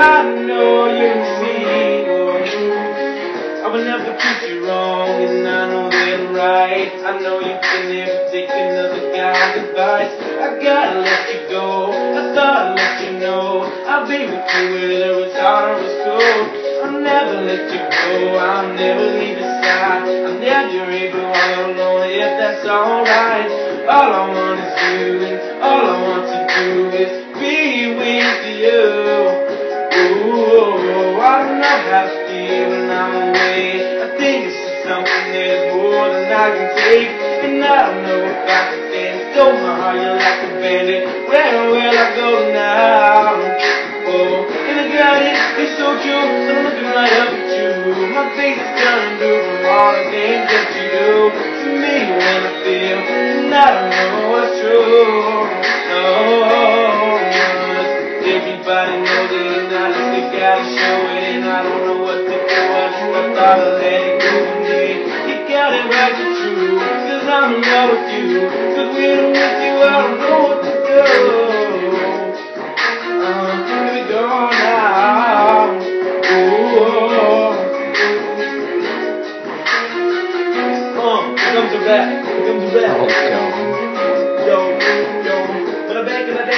I know you see. I will never treat you wrong, and I know that right. I know you've been there take another guy's advice. I gotta let you go. I thought I'd let you know. I'll be with you whether it's hot or it's cold. I'll never let you go. I'll never leave your side. I'll never you all alone if that's alright. All I want is you. and All I want to do is Don't know how to feel when I'm away. I think it's just something that's more than I can take. And I don't know if I can stand it. Stole my heart, you're like a bandit. Where will I go now? Oh, and I got it, it's so true. So I'm looking right up at you. My face is turning blue from all the things that you do to me they gotta show it, and I don't know what to do. I just thought I'd let it go to me. You got it right, it's true, cause I'm in love with you. Cause when I'm with you, I don't know what to do. Uh, here we go now. Ooh. Uh, here comes the rap, here comes the rap. Oh, Yo,